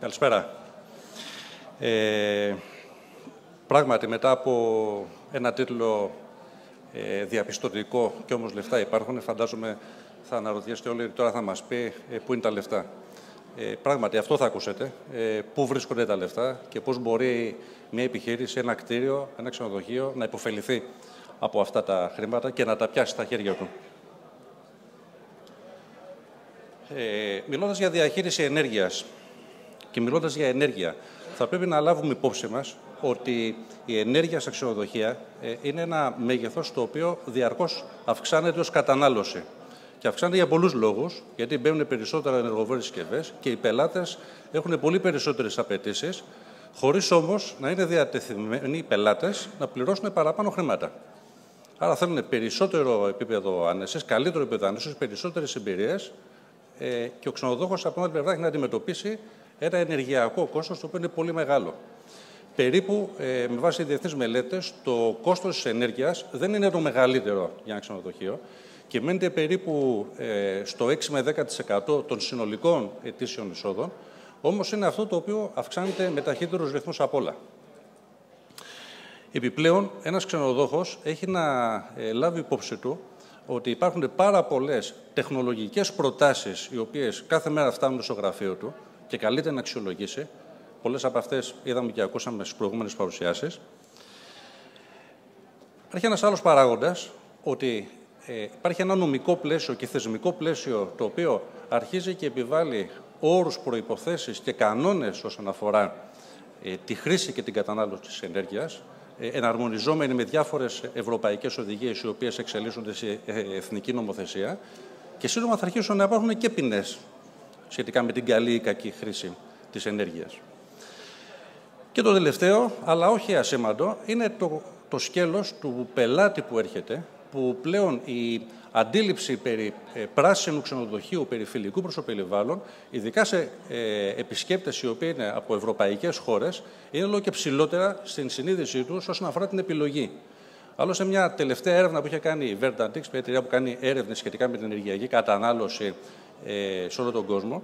Καλησπέρα. Ε, πράγματι, μετά από ένα τίτλο ε, διαπιστωτικό και όμως λεφτά υπάρχουν, φαντάζομαι θα αναρωτιέστε όλοι τώρα θα μας πει ε, πού είναι τα λεφτά. Ε, πράγματι, αυτό θα ακούσετε. Ε, πού βρίσκονται τα λεφτά και πώς μπορεί μια επιχείρηση, ένα κτίριο, ένα ξενοδοχείο να υποφεληθεί από αυτά τα χρήματα και να τα πιάσει στα χέρια του. Ε, μιλώντας για διαχείριση ενέργειας και μιλώντας για ενέργεια, θα πρέπει να λάβουμε υπόψη μας ότι η ενέργεια στα ξενοδοχεία ε, είναι ένα μέγεθος το οποίο διαρκώς αυξάνεται ως κατανάλωση. Και αυξάνεται για πολλούς λόγους, γιατί μπαίνουν περισσότερα ενεργοβόρες συσκευές και οι πελάτες έχουν πολύ περισσότερες απαιτήσεις, χωρίς όμως να είναι διατεθειμένοι οι πελάτες να πληρώσουν παραπάνω χρήματα. Άρα θέλουν περισσότερο επίπεδο άνεσης, καλύτερο επίπεδο άνεσης, περισσότερες εμπειρίες ε, και ο ξενοδόχος από την άλλη πλευρά έχει να αντιμετωπίσει ένα ενεργειακό κόστος το οποίο είναι πολύ μεγάλο. Περίπου, ε, με βάση διεθνείς μελέτες, το κόστος της ενέργειας δεν είναι το μεγαλύτερο για ένα ξενοδοχείο και μένεται περίπου ε, στο 6 με 10% των συνολικών ετήσιων εισόδων, όμως είναι αυτό το οποίο αυξάνεται με ταχύτερους ρυθμούς από όλα. Επιπλέον, ένας ξενοδόχος έχει να ε, λάβει υπόψη του ότι υπάρχουν πάρα πολλές τεχνολογικές προτάσεις οι οποίες κάθε μέρα φτάνουν στο γραφείο του και καλείται να αξιολογήσει. Πολλές από αυτές είδαμε και ακούσαμε στις προηγούμενες παρουσιάσεις. Υπάρχει ένας άλλος παράγοντας, ότι ε, υπάρχει ένα νομικό πλαίσιο και θεσμικό πλαίσιο το οποίο αρχίζει και επιβάλλει όρους, προϋποθέσεις και κανόνες όσον αφορά ε, τη χρήση και την κατανάλωση της ενέργειας, ε, εναρμονιζόμενοι με διάφορες ευρωπαϊκές οδηγίες οι οποίες εξελίσσονται σε ε, εθνική νομοθεσία και σύντομα θα αρχίσουν να υπάρχουν και ποινές σχετικά με την καλή ή κακή χρήση της ενέργειας. Και το τελευταίο, αλλά όχι ασήμαντο, είναι το, το σκέλος του πελάτη που έρχεται, που πλέον η αντίληψη περί ε, πράσινου ξενοδοχείου, περί φιλικού προς το περιβάλλον, ειδικά σε ε, επισκέπτες οι οποίοι είναι από ευρωπαϊκές χώρες, είναι όλο και ψηλότερα στην συνείδησή τους όσον αφορά την επιλογή. Άλλωστε, μια τελευταία έρευνα που είχε κάνει η Verdantix, μια εταιρεία που κάνει έρευνες σχετικά με την ενεργειακή κατανάλωση ε, σε όλο τον κόσμο,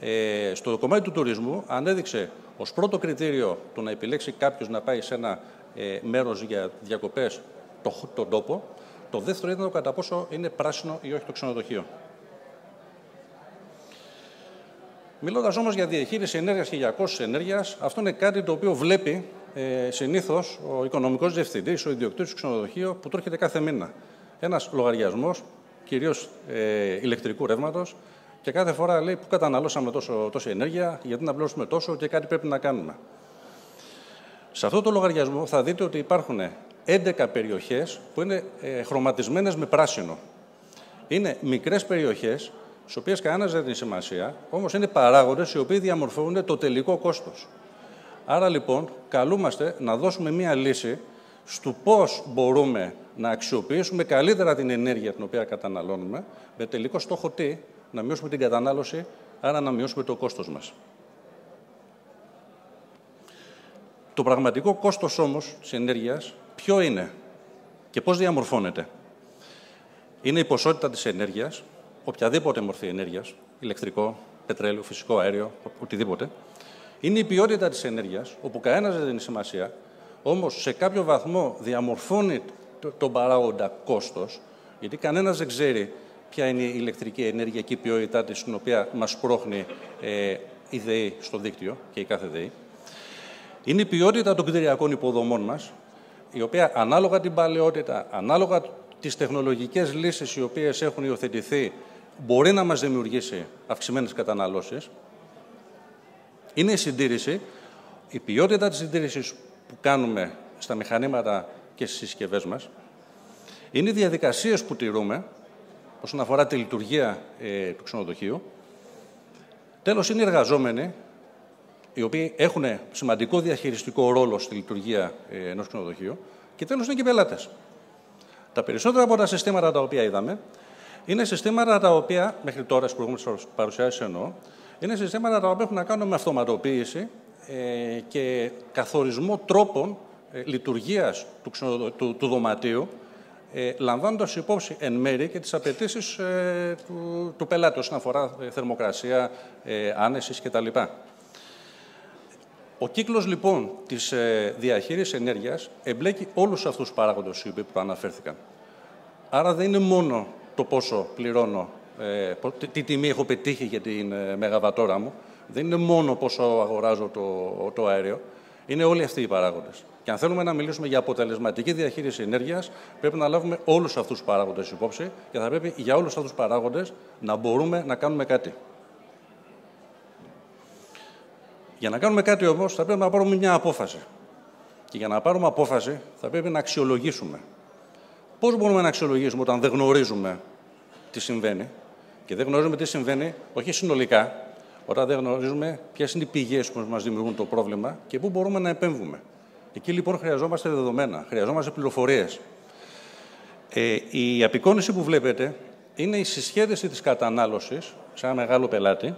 ε, στο κομμάτι του τουρισμού ανέδειξε ως πρώτο κριτήριο το να επιλέξει κάποιος να πάει σε ένα ε, μέρος για διακοπές το, τον τόπο, το δεύτερο ήταν το κατά πόσο είναι πράσινο ή όχι το ξενοδοχείο. Μιλώντας όμως για διαχείριση ενέργειας και για κόστος ενέργειας, αυτό είναι κάτι το οποίο βλέπει ε, συνήθως ο οικονομικός διευθυντής, ο ιδιοκτήτης του ξενοδοχείου, που του έρχεται κάθε μήνα. Ένας λογαριασμός, κυρίως ε, ηλεκτρικού ρεύματος, και κάθε φορά λέει που καταναλώσαμε τόσο, τόση ενέργεια, γιατί να πληρώσουμε τόσο και κάτι πρέπει να κάνουμε. Σε αυτό το λογαριασμό θα δείτε ότι υπάρχουν 11 περιοχές που είναι ε, χρωματισμένες με πράσινο. Είναι μικρές περιοχές, στις οποίες κανένας δεν έχει σημασία, όμως είναι παράγοντες οι οποίοι διαμορφώνουν το τελικό κόστος. Άρα λοιπόν καλούμαστε να δώσουμε μία λύση στο πώς μπορούμε να αξιοποιήσουμε καλύτερα την ενέργεια την οποία καταναλώνουμε, με τελικό στόχο τι, να μειώσουμε την κατανάλωση, άρα να μειώσουμε το κόστος μας. Το πραγματικό κόστος όμως της ενέργειας ποιο είναι και πώς διαμορφώνεται; Είναι η ποσότητα της ενέργειας, οποιαδήποτε μορφή ενέργειας, ηλεκτρικό, πετρέλαιο, φυσικό αέριο, οτιδήποτε. Είναι η ποιότητα της ενέργειας, όπου κανένας δεν δίνει σημασία, όμως σε κάποιο βαθμό διαμορφώνει τον παράγοντα κόστος, γιατί κανένας δεν ξέρει ποια είναι η ηλεκτρική ενέργεια και η ποιότητά της, στην οποία μας πρόχνει ε, η ΔΕΗ στο δίκτυο και η κάθε ΔΕΗ. Είναι η ποιότητα των κτηριακών υποδομών μας, η οποία ανάλογα την παλαιότητα, ανάλογα τις τεχνολογικές λύσεις οι οποίες έχουν υιοθετηθεί, μπορεί να μας δημιουργήσει αυξημένες καταναλώσεις. Είναι η συντήρηση, η ποιότητα της συντήρησης που κάνουμε στα μηχανήματα και στις συσκευές μας. Είναι οι διαδικασίες που τηρούμε, όσον αφορά τη λειτουργία ε, του ξενοδοχείου. Τέλος, είναι οι εργαζόμενοι, οι οποίοι έχουν σημαντικό διαχειριστικό ρόλο στη λειτουργία ε, ενός ξενοδοχείου. Και τέλος, είναι και οι πελάτες. Τα περισσότερα από τα συστήματα τα οποία είδαμε, είναι συστήματα τα οποία, μέχρι τώρα στις προηγούμενες παρουσιάσεις εννοώ, είναι συστήματα τα οποία έχουν να κάνουν με αυτοματοποίηση ε, και καθορισμό τρόπων ε, λειτουργίας του, του, του δωματίου, ε, λαμβάνοντας υπόψη εν μέρη και τις απαιτήσεις ε, του, του πελάτη όσον αφορά ε, θερμοκρασία, ε, άνεσης κτλ. Ο κύκλος λοιπόν της ε, διαχείρισης ενέργειας εμπλέκει όλους αυτούς τους παράγοντες που αναφέρθηκαν. Άρα δεν είναι μόνο το πόσο πληρώνω, ε, τι τιμή έχω πετύχει για την ε, μεγαβατόρα μου, δεν είναι μόνο πόσο αγοράζω το, το αέριο, είναι όλοι αυτοί οι παράγοντες. Και αν θέλουμε να μιλήσουμε για αποτελεσματική διαχείριση ενέργειας, πρέπει να λάβουμε όλους αυτούς τους παράγοντες υπόψη και θα πρέπει για όλους αυτούς τους παράγοντες να μπορούμε να κάνουμε κάτι. Για να κάνουμε κάτι όμως, θα πρέπει να πάρουμε μια απόφαση. Και για να πάρουμε απόφαση, θα πρέπει να αξιολογήσουμε. Πώς μπορούμε να αξιολογήσουμε όταν δεν γνωρίζουμε τι συμβαίνει, και δεν γνωρίζουμε τι συμβαίνει, όχι συνολικά, όταν δεν γνωρίζουμε ποιες είναι οι πηγές που μας δημιουργούν το πρόβλημα και πού μπορούμε να επέμβουμε. Εκεί λοιπόν χρειαζόμαστε δεδομένα, χρειαζόμαστε πληροφορίες. Ε, η απεικόνηση που βλέπετε είναι η συσχέτιση της κατανάλωσης σε ένα μεγάλο πελάτη,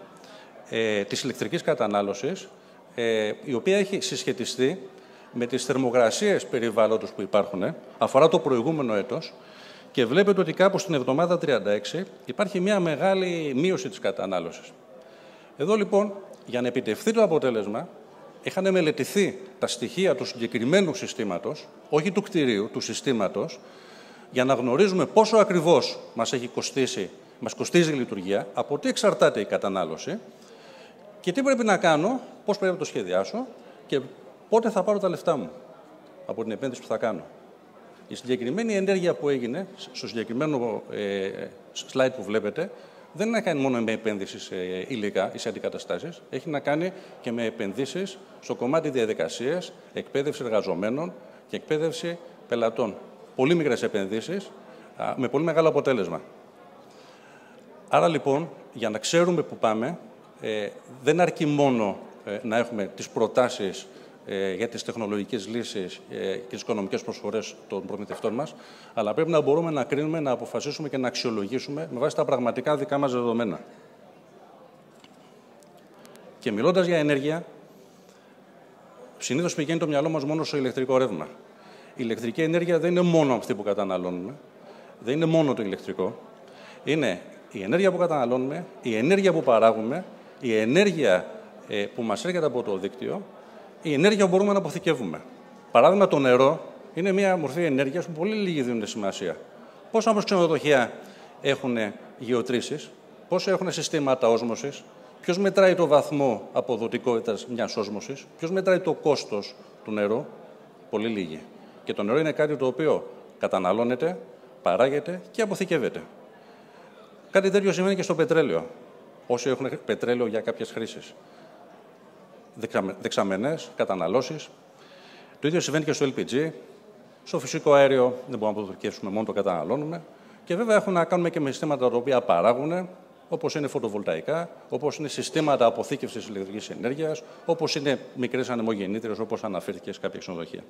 ε, της ηλεκτρικής κατανάλωσης, ε, η οποία έχει συσχετιστεί με τις θερμοκρασίες περιβάλλοντος που υπάρχουν, ε, αφορά το προηγούμενο έτος, και βλέπετε ότι κάπου στην εβδομάδα 36 υπάρχει μια μεγάλη μείωση της κατανάλωσης. Εδώ λοιπόν, για να επιτευχθεί το αποτέλεσμα, είχαν μελετηθεί τα στοιχεία του συγκεκριμένου συστήματος, όχι του κτηρίου, του συστήματος, για να γνωρίζουμε πόσο ακριβώς μας έχει κοστίσει, μας κοστίζει η λειτουργία, από τι εξαρτάται η κατανάλωση και τι πρέπει να κάνω, πώς πρέπει να το σχεδιάσω και πότε θα πάρω τα λεφτά μου από την επένδυση που θα κάνω. Η συγκεκριμένη ενέργεια που έγινε, στο συγκεκριμένο ε, slide που βλέπετε, δεν έχει να κάνει μόνο με επένδυση σε υλικά ή σε αντικαταστάσεις. Έχει να κάνει και με επενδύσεις στο κομμάτι διαδικασίας, εκπαίδευση εργαζομένων και εκπαίδευση πελατών. Πολύ μικρές επενδύσεις με πολύ μεγάλο αποτέλεσμα. Άρα λοιπόν, για να ξέρουμε που πάμε, ε, δεν αρκεί μόνο ε, να έχουμε τις προτάσεις ε, για τις τεχνολογικές λύσεις ε, και τις οικονομικές προσφορές των προμηθευτών μας, αλλά πρέπει να μπορούμε να κρίνουμε, να αποφασίσουμε και να αξιολογήσουμε με βάση τα πραγματικά δικά μας δεδομένα. Και μιλώντας για ενέργεια, συνήθως πηγαίνει το μυαλό μας μόνο στο ηλεκτρικό ρεύμα. Η ηλεκτρική ενέργεια δεν είναι μόνο αυτή που καταναλώνουμε, δεν είναι μόνο το ηλεκτρικό. Είναι η ενέργεια που καταναλώνουμε, η ενέργεια που παράγουμε, η ενέργεια ε, που μας έρχεται από το δίκτυο η ενέργεια μπορούμε να αποθηκεύουμε. Παράδειγμα, το νερό είναι μια μορφή ενέργειας που πολύ λίγοι δίνουν σημασία. Πόσα όμως ξενοδοχεία έχουν γεωτρήσεις, πόσα έχουν συστήματα όσμωσης, ποιος μετράει το βαθμό αποδοτικότητας μιας όσμωσης, ποιος μετράει το κόστος του νερού, πολύ λίγοι. Και το νερό είναι κάτι το οποίο καταναλώνεται, παράγεται και αποθηκεύεται. Κάτι τέτοιο σημαίνει και στο πετρέλαιο. Όσοι έχουν πετρέλαιο για κάποιες χρήσεις δεξαμενές, καταναλώσεις. Το ίδιο συμβαίνει και στο LPG. Στο φυσικό αέριο δεν μπορούμε να το δοκιμάσουμε, μόνο το καταναλώνουμε. Και βέβαια έχουν να κάνουμε και με συστήματα τα οποία παράγουν, όπως είναι φωτοβολταϊκά, όπως είναι συστήματα αποθήκευσης ηλεκτρικής ενέργειας, όπως είναι μικρές ανεμογεννήτριες, όπως αναφέρθηκε σε κάποια ξενοδοχεία.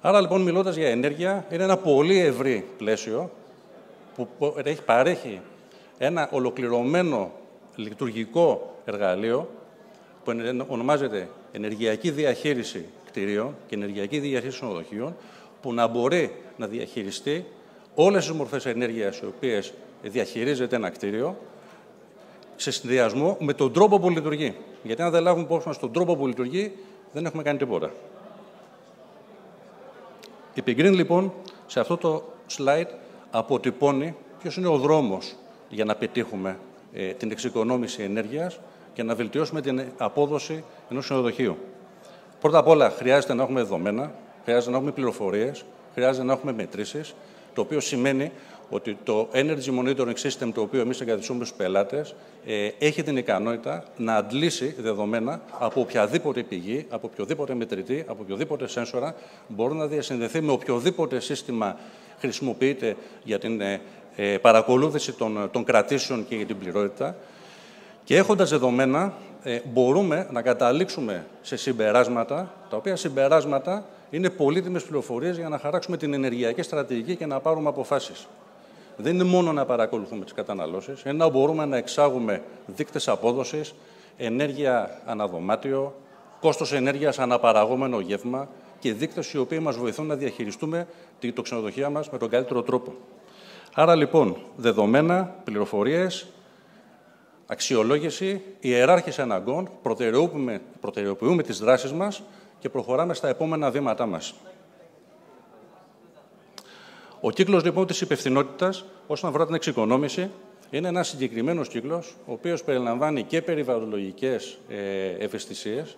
Άρα λοιπόν, μιλώντας για ενέργεια, είναι ένα πολύ ευρύ πλαίσιο που έχει παρέχει ένα ολοκληρωμένο λειτουργικό εργαλείο που ονομάζεται Ενεργειακή Διαχείριση Κτηρίων και Ενεργειακή Διαχείριση Ξενοδοχείων, που να μπορεί να διαχειριστεί όλες τις μορφές ενέργειας οι οποίες διαχειρίζεται ένα κτίριο σε συνδυασμό με τον τρόπο που λειτουργεί. Γιατί αν δεν λάβουμε υπόψη μας τον τρόπο που λειτουργεί, δεν έχουμε κάνει τίποτα. Η Pigreen, λοιπόν, σε αυτό το slide αποτυπώνει ποιος είναι ο δρόμος για να πετύχουμε ε, την εξοικονόμηση ενέργειας και να βελτιώσουμε την απόδοση ενός ξενοδοχείου. Πρώτα απ' όλα, χρειάζεται να έχουμε δεδομένα, χρειάζεται να έχουμε πληροφορίες, χρειάζεται να έχουμε μετρήσεις, το οποίο σημαίνει ότι το Energy Monitoring System, το οποίο εμείς εγκαθιστούμε στους πελάτες, ε, έχει την ικανότητα να αντλήσει δεδομένα από οποιαδήποτε πηγή, από οποιοδήποτε μετρητή, από οποιοδήποτε σένσορα, μπορεί να διασυνδεθεί με οποιοδήποτε σύστημα χρησιμοποιείται για την ε, ε, παρακολούθηση των, των κρατήσεων και για την πληρότητα και έχοντας δεδομένα, ε, μπορούμε να καταλήξουμε σε συμπεράσματα, τα οποία συμπεράσματα είναι πολύτιμες πληροφορίες για να χαράξουμε την ενεργειακή στρατηγική και να πάρουμε αποφάσεις. Δεν είναι μόνο να παρακολουθούμε τις καταναλώσεις, είναι να μπορούμε να εξάγουμε δείκτες απόδοσης, ενέργεια αναδομάτιο, κόστος ενέργειας αναπαραγόμενο γεύμα και δείκτες οι οποίοι μας βοηθούν να διαχειριστούμε το ξενοδοχεία μας με τον καλύτερο τρόπο. Άρα λοιπόν, δεδομένα, πληροφορίες, Αξιολόγηση, ιεράρχηση αναγκών, προτεραιοποιούμε, προτεραιοποιούμε τις δράσεις μας και προχωράμε στα επόμενα βήματά μας. Ο κύκλος λοιπόν της υπευθυνότητας όσον αφορά την εξοικονόμηση είναι ένας συγκεκριμένος κύκλος, ο οποίος περιλαμβάνει και περιβαλλοντολογικές ε, ευαισθησίες,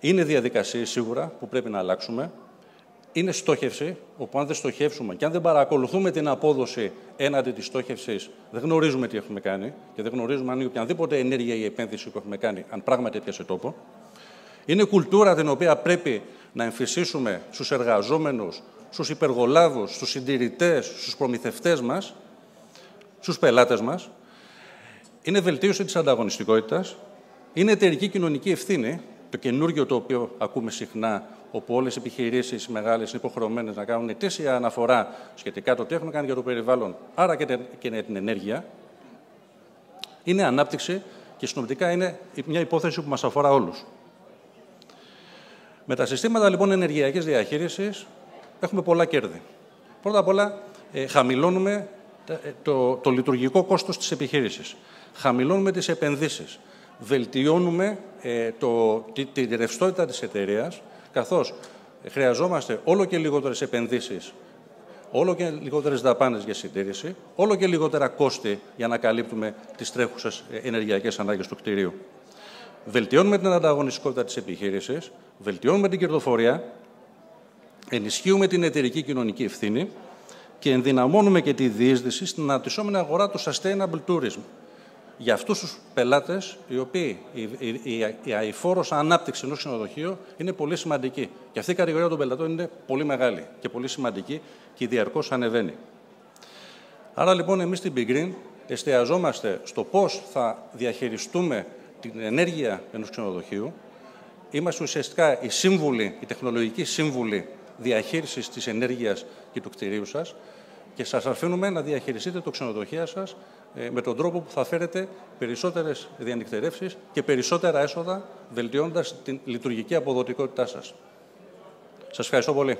είναι διαδικασίες σίγουρα που πρέπει να αλλάξουμε, είναι στόχευση, όπου αν δεν στοχεύσουμε και αν δεν παρακολουθούμε την απόδοση έναντι της στόχευσης, δεν γνωρίζουμε τι έχουμε κάνει και δεν γνωρίζουμε αν η οποιαδήποτε ενέργεια ή επένδυση που έχουμε κάνει, αν πράγματι έπιασε τόπο. Είναι κουλτούρα την οποία πρέπει να εμφυσίσουμε στους εργαζόμενους, στους υπεργολάβους, στους συντηρητές, στους προμηθευτές μας, στους πελάτες μας. Είναι βελτίωση της ανταγωνιστικότητας. Είναι εταιρική κοινωνική ευθύνη, το καινούργιο το οποίο ακούμε συχνά όπου όλες οι επιχειρήσεις μεγάλες είναι υποχρεωμένες να κάνουν ετήσια αναφορά σχετικά το τι έχουν κάνει για το περιβάλλον, άρα και την ενέργεια, είναι ανάπτυξη και συνοπτικά είναι μια υπόθεση που μας αφορά όλους. Με τα συστήματα λοιπόν ενεργειακής διαχείρισης έχουμε πολλά κέρδη. Πρώτα απ' όλα ε, χαμηλώνουμε ε, το, το λειτουργικό κόστος της επιχείρησης. Χαμηλώνουμε τις επενδύσεις. Βελτιώνουμε ε, το, τη, τη ρευστότητα της εταιρείας καθώς χρειαζόμαστε όλο και λιγότερες επενδύσεις, όλο και λιγότερες δαπάνες για συντήρηση, όλο και λιγότερα κόστη για να καλύπτουμε τις τρέχουσες ενεργειακές ανάγκες του κτηρίου. Βελτιώνουμε την ανταγωνιστικότητα της επιχείρησης, βελτιώνουμε την κερδοφορία, ενισχύουμε την εταιρική κοινωνική ευθύνη και ενδυναμώνουμε και τη διείσδυση στην αναπτυσσόμενη αγορά του sustainable tourism, για αυτούς τους πελάτες, οι οποίοι η, η, η, η αηφόρος ανάπτυξη ενός ξενοδοχείου είναι πολύ σημαντική. Και αυτή η κατηγορία των πελατών είναι πολύ μεγάλη και πολύ σημαντική και διαρκώς ανεβαίνει. Άρα λοιπόν εμείς στην Big Green εστιαζόμαστε στο πώς θα διαχειριστούμε την ενέργεια ενός ξενοδοχείου. Είμαστε ουσιαστικά οι σύμβουλοι, οι τεχνολογικοί σύμβουλοι διαχείρισης της ενέργειας και του κτηρίου σας και σας αφήνουμε να διαχειριστείτε το ξενοδοχείο σας ε, με τον τρόπο που θα φέρετε περισσότερες διανυκτερεύσεις και περισσότερα έσοδα, βελτιώνοντας την λειτουργική αποδοτικότητά σας. Σας ευχαριστώ πολύ.